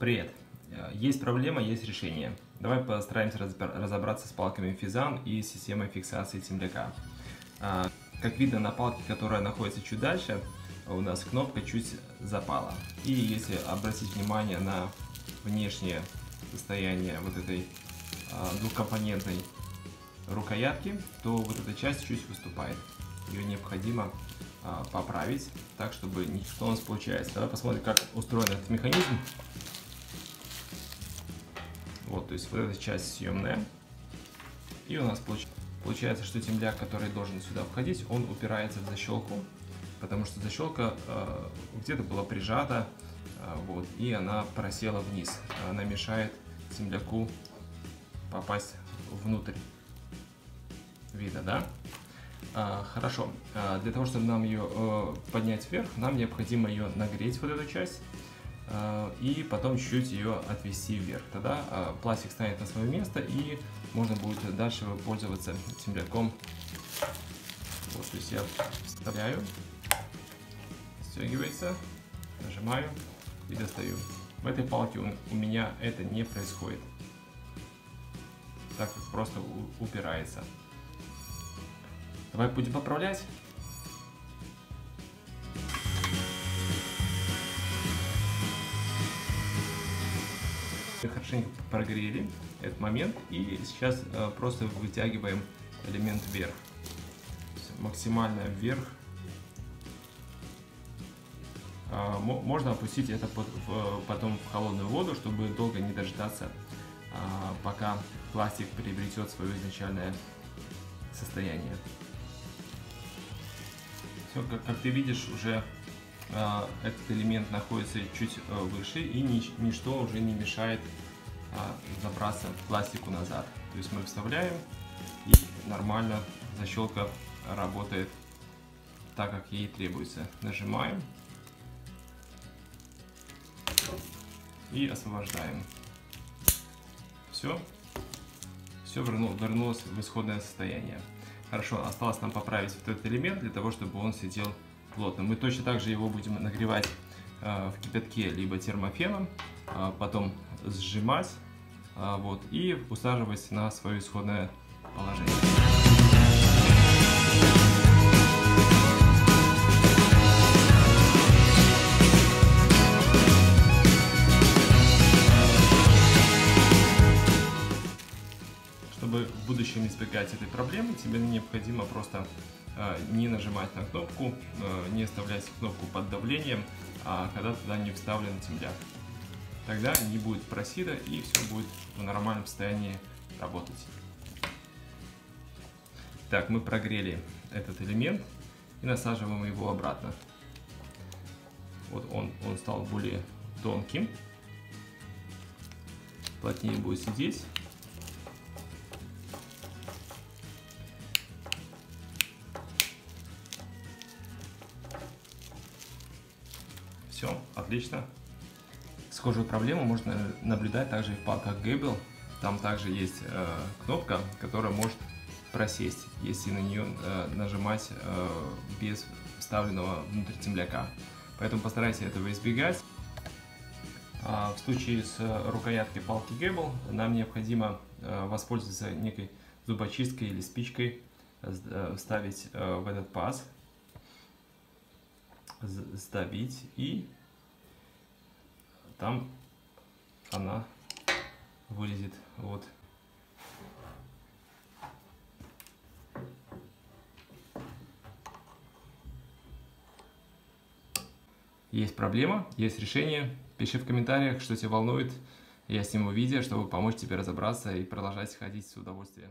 Привет! Есть проблема, есть решение. Давай постараемся разобраться с палками Физан и системой фиксации темляка. А, как видно на палке, которая находится чуть дальше, у нас кнопка чуть запала. И если обратить внимание на внешнее состояние вот этой а, двухкомпонентной рукоятки, то вот эта часть чуть выступает. Ее необходимо а, поправить так, чтобы что у нас получается. Давай посмотрим, как устроен этот механизм. Вот, то есть вот эта часть съемная. И у нас получается, что темляк, который должен сюда входить, он упирается в защелку, потому что защелка э, где-то была прижата, э, вот, и она просела вниз. Она мешает темляку попасть внутрь вида, да? А, хорошо, а, для того, чтобы нам ее э, поднять вверх, нам необходимо ее нагреть, вот эту часть, и потом чуть-чуть ее отвести вверх. Тогда а, пластик станет на свое место и можно будет дальше пользоваться темляком. Вот, то есть я вставляю, стягивается, нажимаю и достаю. В этой палке у меня это не происходит, так как просто упирается. Давай будем поправлять. Хорошенько прогрели этот момент и сейчас э, просто вытягиваем элемент вверх. Максимально вверх. Э, можно опустить это потом в холодную воду чтобы долго не дождаться э, пока пластик приобретет свое изначальное состояние. Все как, как ты видишь уже а, этот элемент находится чуть э, выше и ничто уже не мешает а, забраться пластику назад. То есть мы вставляем и нормально защелка работает так, как ей требуется. Нажимаем и освобождаем. Все, все вернулось в исходное состояние. Хорошо, осталось нам поправить вот этот элемент для того, чтобы он сидел плотно. Мы точно так же его будем нагревать э, в кипятке либо термофеном, э, потом сжимать э, вот, и усаживать на свое исходное положение. Чтобы в будущем избегать этой проблемы, тебе необходимо просто не нажимать на кнопку, э, не оставлять кнопку под давлением, а когда туда не вставлен темляк. Тогда не будет просида и все будет в нормальном состоянии работать. Так, мы прогрели этот элемент и насаживаем его обратно. Вот он, он стал более тонким, плотнее будет сидеть. Отлично. Схожую проблему можно наблюдать также и в палках Gable. Там также есть э, кнопка, которая может просесть, если на нее э, нажимать э, без вставленного внутрь темляка. Поэтому постарайся этого избегать. А в случае с рукояткой палки Gable нам необходимо э, воспользоваться некой зубочисткой или спичкой, э, вставить э, в этот паз сдавить и там она вылезет вот Есть проблема, есть решение. Пиши в комментариях, что тебя волнует. Я сниму видео, чтобы помочь тебе разобраться и продолжать ходить с удовольствием.